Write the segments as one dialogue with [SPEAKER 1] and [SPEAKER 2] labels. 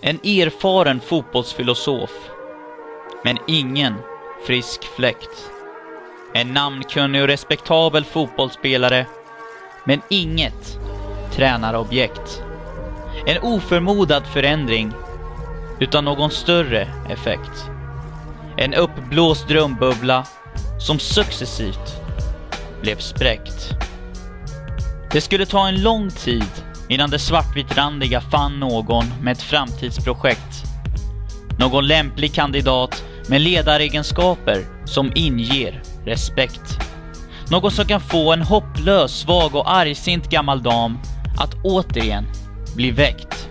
[SPEAKER 1] En erfaren fotbollsfilosof. Men ingen frisk fläkt. En namnkunnig och respektabel fotbollsspelare. Men inget tränarobjekt. En oförmodad förändring utan någon större effekt. En uppblåst drömbubbla som successivt blev spräckt. Det skulle ta en lång tid innan det svartvitrandiga fann någon med ett framtidsprojekt. Någon lämplig kandidat med ledaregenskaper som inger respekt. Någon som kan få en hopplös, svag och argsint gammal dam att återigen bli väckt.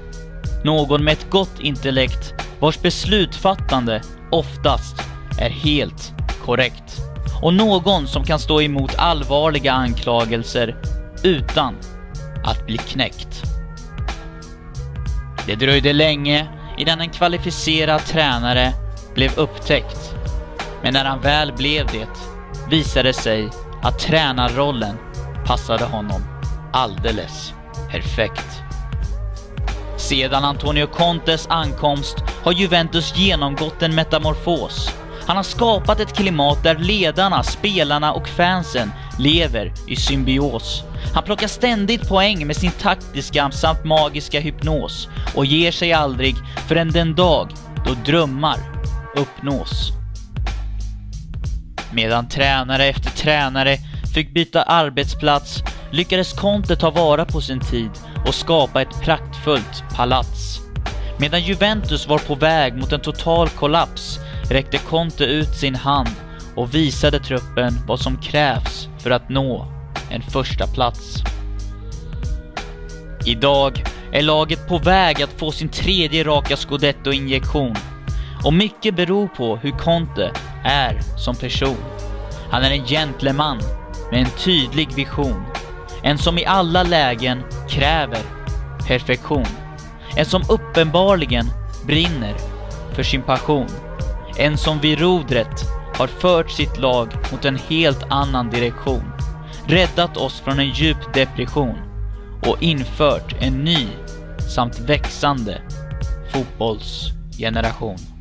[SPEAKER 1] Någon med ett gott intellekt vars beslutfattande oftast är helt korrekt. Och någon som kan stå emot allvarliga anklagelser utan att bli knäckt. Det dröjde länge innan en kvalificerad tränare blev upptäckt. Men när han väl blev det visade det sig att tränarrollen passade honom alldeles perfekt. Sedan Antonio Contes ankomst har Juventus genomgått en metamorfos. Han har skapat ett klimat där ledarna, spelarna och fansen lever i symbios. Han plockar ständigt poäng med sin taktiska samt magiska hypnos och ger sig aldrig förrän den dag då drömmar uppnås. Medan tränare efter tränare fick byta arbetsplats lyckades Conte ta vara på sin tid och skapa ett praktfullt palats. Medan Juventus var på väg mot en total kollaps räckte Conte ut sin hand och visade truppen vad som krävs för att nå en första plats. Idag är laget på väg att få sin tredje raka scudetto-injektion och mycket beror på hur Conte är som person. Han är en gentleman med en tydlig vision. En som i alla lägen kräver perfektion. En som uppenbarligen brinner för sin passion. En som vid rodret har fört sitt lag mot en helt annan direktion. Räddat oss från en djup depression och infört en ny samt växande fotbollsgeneration.